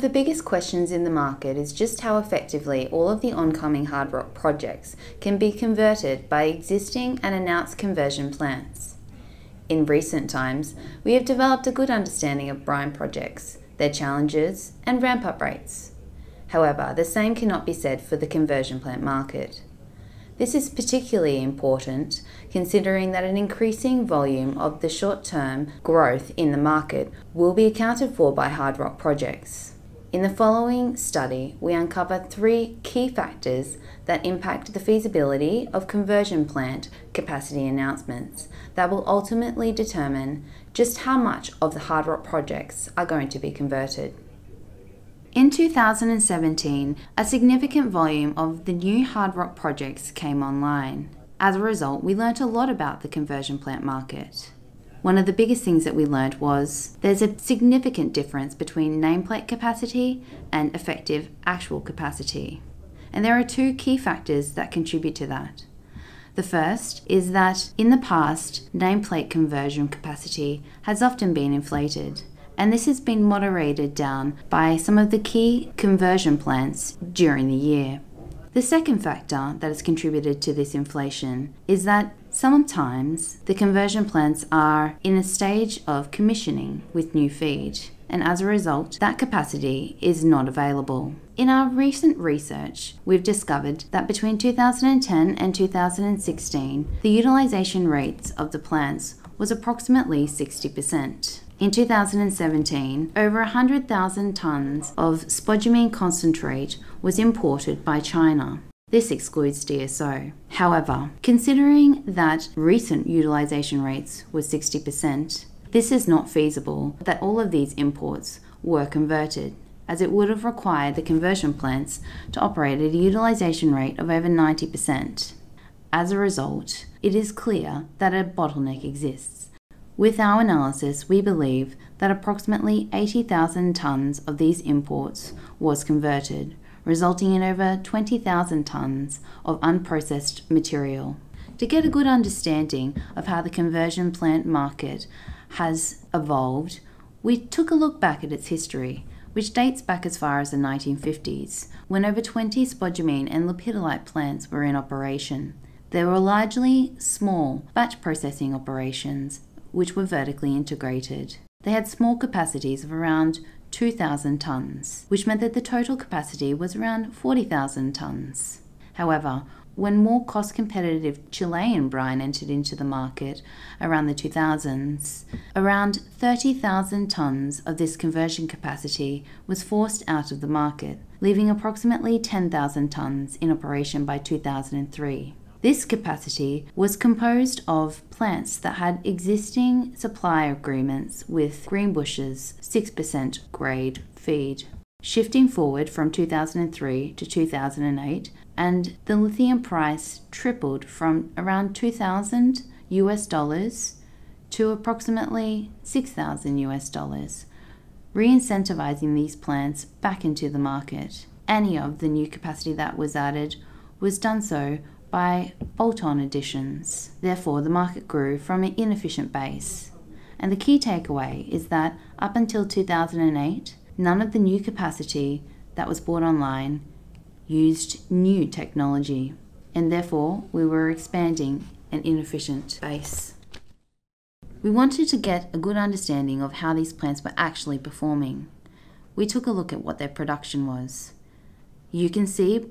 of the biggest questions in the market is just how effectively all of the oncoming hard rock projects can be converted by existing and announced conversion plants. In recent times, we have developed a good understanding of brine projects, their challenges, and ramp up rates. However, the same cannot be said for the conversion plant market. This is particularly important considering that an increasing volume of the short term growth in the market will be accounted for by hard rock projects. In the following study, we uncover three key factors that impact the feasibility of conversion plant capacity announcements that will ultimately determine just how much of the hard rock projects are going to be converted. In 2017, a significant volume of the new hard rock projects came online. As a result, we learnt a lot about the conversion plant market. One of the biggest things that we learnt was there's a significant difference between nameplate capacity and effective actual capacity. And there are two key factors that contribute to that. The first is that in the past, nameplate conversion capacity has often been inflated and this has been moderated down by some of the key conversion plants during the year. The second factor that has contributed to this inflation is that sometimes the conversion plants are in a stage of commissioning with new feed, and as a result, that capacity is not available. In our recent research, we've discovered that between 2010 and 2016, the utilization rates of the plants was approximately 60%. In 2017, over 100,000 tonnes of spodumene concentrate was imported by China. This excludes DSO. However, considering that recent utilisation rates were 60%, this is not feasible that all of these imports were converted, as it would have required the conversion plants to operate at a utilisation rate of over 90%. As a result, it is clear that a bottleneck exists. With our analysis, we believe that approximately 80,000 tonnes of these imports was converted, resulting in over 20,000 tonnes of unprocessed material. To get a good understanding of how the conversion plant market has evolved, we took a look back at its history, which dates back as far as the 1950s, when over 20 spodumene and lepidolite plants were in operation. They were largely small batch processing operations which were vertically integrated. They had small capacities of around 2,000 tonnes, which meant that the total capacity was around 40,000 tonnes. However, when more cost competitive Chilean brine entered into the market around the 2000s, around 30,000 tonnes of this conversion capacity was forced out of the market, leaving approximately 10,000 tonnes in operation by 2003. This capacity was composed of plants that had existing supply agreements with Greenbushes 6% grade feed. Shifting forward from 2003 to 2008, and the lithium price tripled from around 2000 US dollars to approximately 6000 US dollars, re incentivizing these plants back into the market. Any of the new capacity that was added was done so by bolt on additions. Therefore, the market grew from an inefficient base. And the key takeaway is that up until 2008, none of the new capacity that was brought online used new technology, and therefore we were expanding an inefficient base. We wanted to get a good understanding of how these plants were actually performing. We took a look at what their production was. You can see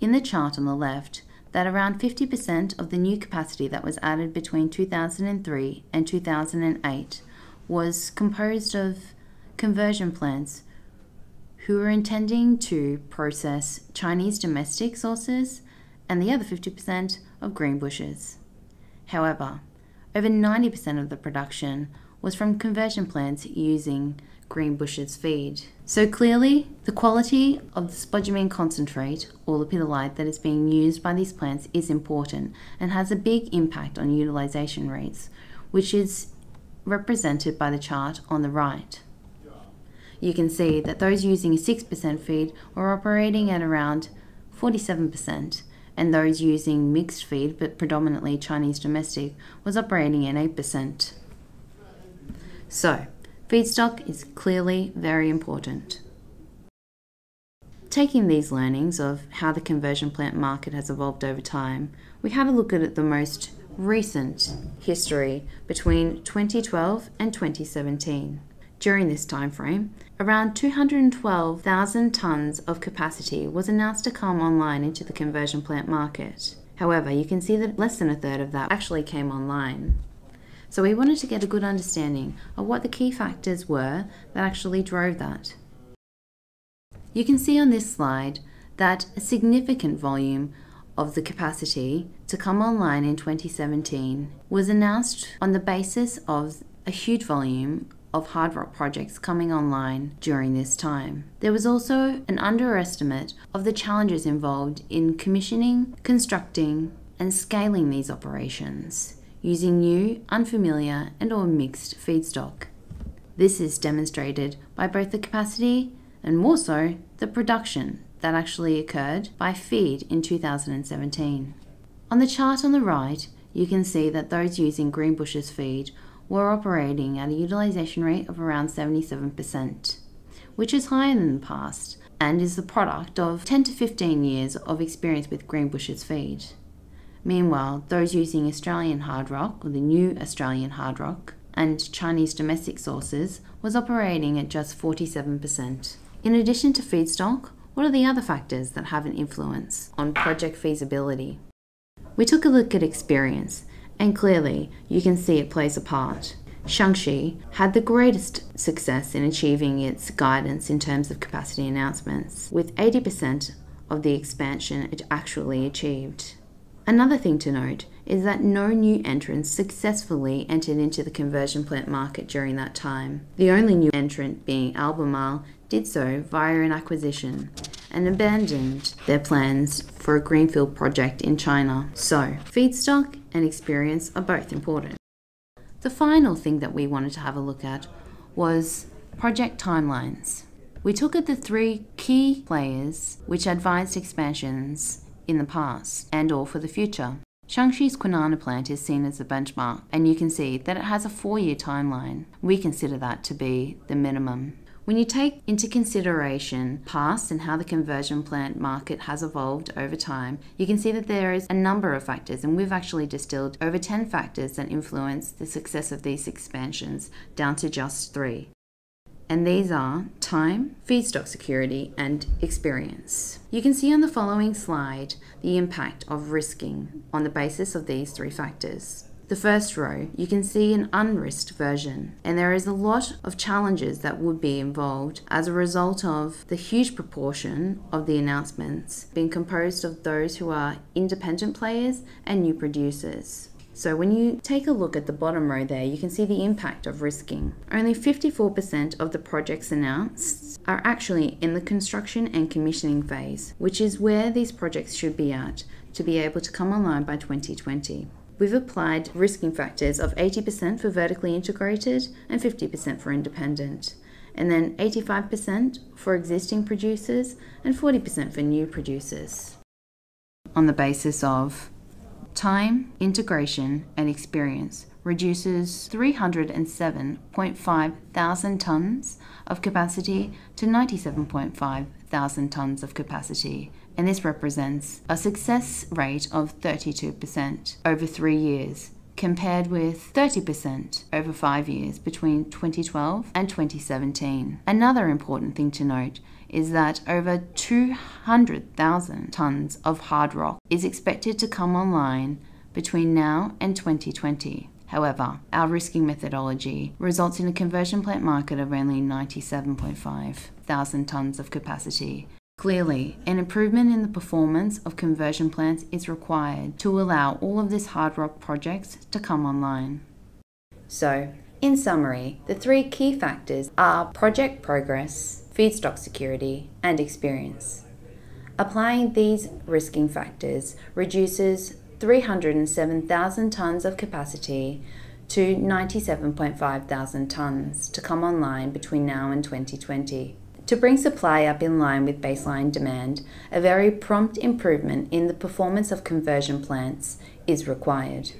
in the chart on the left that around 50% of the new capacity that was added between 2003 and 2008 was composed of conversion plants who were intending to process Chinese domestic sources and the other 50% of Greenbushes. However, over 90% of the production was from conversion plants using Greenbushes feed. So clearly, the quality of the spodumene concentrate or lepidolite that is being used by these plants is important and has a big impact on utilization rates, which is represented by the chart on the right. You can see that those using a 6% feed were operating at around 47%, and those using mixed feed but predominantly Chinese domestic was operating at 8%. So, feedstock is clearly very important. taking these learnings of how the conversion plant market has evolved over time, we had a look at the most recent history between 2012 and 2017. During this time frame, around 212,000 tonnes of capacity was announced to come online into the conversion plant market. However, you can see that less than a third of that actually came online. So we wanted to get a good understanding of what the key factors were that actually drove that. You can see on this slide that a significant volume of the capacity to come online in 2017 was announced on the basis of a huge volume of hard rock projects coming online during this time. There was also an underestimate of the challenges involved in commissioning, constructing, and scaling these operations using new, unfamiliar, and or mixed feedstock. This is demonstrated by both the capacity and more so the production that actually occurred by feed in 2017. On the chart on the right, you can see that those using Greenbushes feed were operating at a utilisation rate of around 77%, which is higher than the past and is the product of 10 to 15 years of experience with Greenbushes feed. Meanwhile, those using Australian hard rock, or the new Australian hard rock, and Chinese domestic sources was operating at just 47%. In addition to feedstock, what are the other factors that have an influence on project feasibility? We took a look at experience, and clearly you can see it plays a part. Tianqi had the greatest success in achieving its guidance in terms of capacity announcements, with 80% of the expansion it actually achieved. Another thing to note is that no new entrants successfully entered into the conversion plant market during that time. The only new entrant, being Albemarle, did so via an acquisition and abandoned their plans for a greenfield project in China. So, feedstock and experience are both important. The final thing that we wanted to have a look at was project timelines. We took at the three key players which advised expansions in the past and or for the future. Tianqi's Kwinana plant is seen as the benchmark, and you can see that it has a four year timeline. We consider that to be the minimum. When you take into consideration past and how the conversion plant market has evolved over time, you can see that there is a number of factors, and we've actually distilled over 10 factors that influence the success of these expansions down to just three and these are time, feedstock security, and experience. You can see on the following slide the impact of risking on the basis of these three factors. The first row, you can see an unrisked version, and there is a lot of challenges that would be involved as a result of the huge proportion of the announcements being composed of those who are independent players and new producers. So when you take a look at the bottom row there, you can see the impact of risking. Only 54% of the projects announced are actually in the construction and commissioning phase, which is where these projects should be at to be able to come online by 2020. We've applied risking factors of 80% for vertically integrated and 50% for independent, and then 85% for existing producers and 40% for new producers. On the basis of Time, integration, and experience reduces 307.5 thousand tonnes of capacity to 97.5 thousand tonnes of capacity, and this represents a success rate of 32% over three years, compared with 30% over five years between 2012 and 2017. Another important thing to note is that over 200,000 tonnes of hard rock is expected to come online between now and 2020. However, our risking methodology results in a conversion plant market of only 97.5 thousand tonnes of capacity. Clearly, an improvement in the performance of conversion plants is required to allow all of these hard rock projects to come online. So, in summary, the three key factors are project progress, feedstock security, and experience. Applying these risking factors reduces 307,000 tonnes of capacity to 97.5 thousand tonnes to come online between now and 2020. To bring supply up in line with baseline demand, a very prompt improvement in the performance of conversion plants is required.